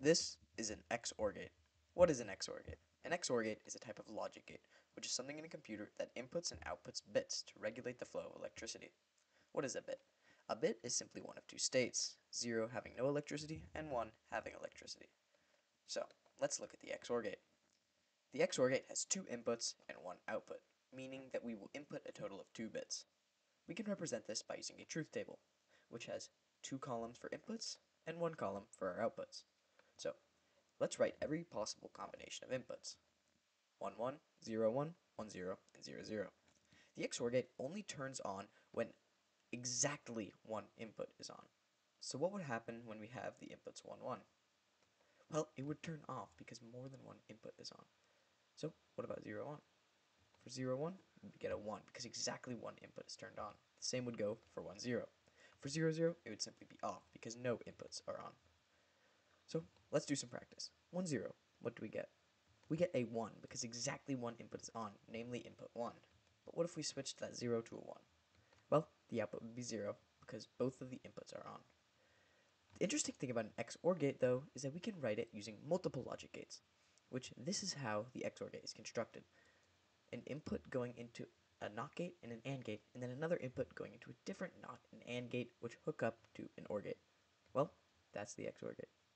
This is an XOR gate. What is an XOR gate? An XOR gate is a type of logic gate, which is something in a computer that inputs and outputs bits to regulate the flow of electricity. What is a bit? A bit is simply one of two states, 0 having no electricity and 1 having electricity. So, let's look at the XOR gate. The XOR gate has two inputs and one output, meaning that we will input a total of two bits. We can represent this by using a truth table, which has two columns for inputs and one column for our outputs. So let's write every possible combination of inputs. 1, 1, 0, 1, 1, 0, and 0, 0. The XOR gate only turns on when exactly one input is on. So what would happen when we have the inputs 1, 1? Well, it would turn off because more than one input is on. So what about 0, 1? For 0, 1, we get a 1 because exactly one input is turned on. The same would go for 1, 0. For 0, 0, it would simply be off because no inputs are on. So let's do some practice. 1, 0, what do we get? We get a 1 because exactly one input is on, namely input 1. But what if we switched that 0 to a 1? Well, the output would be 0 because both of the inputs are on. The interesting thing about an XOR gate, though, is that we can write it using multiple logic gates, which this is how the XOR gate is constructed. An input going into a NOT gate and an AND gate, and then another input going into a different NOT and AND gate, which hook up to an OR gate. Well, that's the XOR gate.